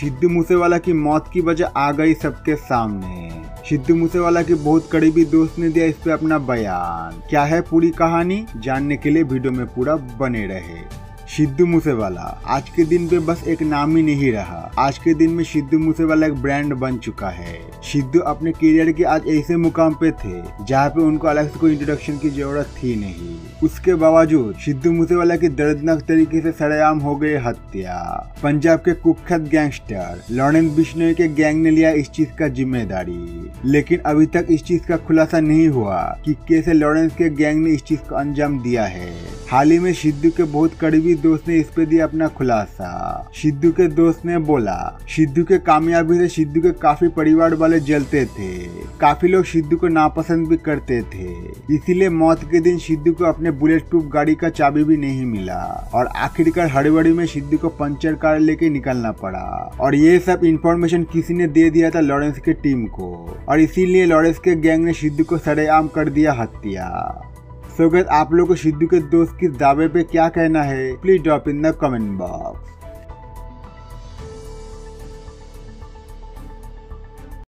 सिद्धू मूसेवाला की मौत की वजह आ गई सबके सामने। सिद्धू मूसेवाला के बहुत करीबी दोस्त ने दिया इस पे अपना बयान। क्या है पूरी कहानी? जानने के लिए वीडियो में पूरा बने रहे। सिद्धू मूसेवाला, आज के दिन पे बस एक नाम ही नहीं रहा। आज के दिन में सिद्धू मूसेवाला एक ब्रांड बन चुका है। सिद्धू अपने करियर के आज ऐसे मुकाम पे थे, जहाँ पे उनको अलग से कोई इंट्रोडक्शन की ज़रूरत थी नहीं। उसके बावजूद, सिद्धू मूसेवाला की दर्दनाक तरीके से सरेआम हो गई हत्या। पंजाब के कुख्यात गैंगस्टर लॉरेंस बिश्नोई के गैंग ने लिया इस चीज़ का ज़िम्मेदारी। लेकिन अभी तक इस चीज़ का खुलासा नहीं हुआ कि कैसे लॉरेंस के गैंग ने इस चीज़ को अंजाम दिया है। हाल ही में सिद्धू के बहुत करीबी दोस्त ने इस पे दिया अपना खुलासा। सिद्धू के दोस्त ने बोला, सिद्धू के कामयाबी से सिद्धू के काफ़ी परिवार वाले जलते थे। काफ़ी लोग सिद्धू को नापसंद भी करते थे। इसीलिए मौत के दिन सिद्धू को अपने बुलेट प्रूफ गाड़ी का चाबी भी नहीं मिला और आखिरकार हड़बड़ी में सिद्धू को पंचर कार लेके निकलना पड़ा। और ये सब इंफॉर्मेशन किसी ने दे दिया था लॉरेंस के टीम को। और इसीलिए लॉरेंस के गैंग ने सिद्धू को सरेआम कर दिया हत्या। सो गैस आप लोगों को सिद्धू के दोस्त के दावे पे क्या कहना है please drop in the comment box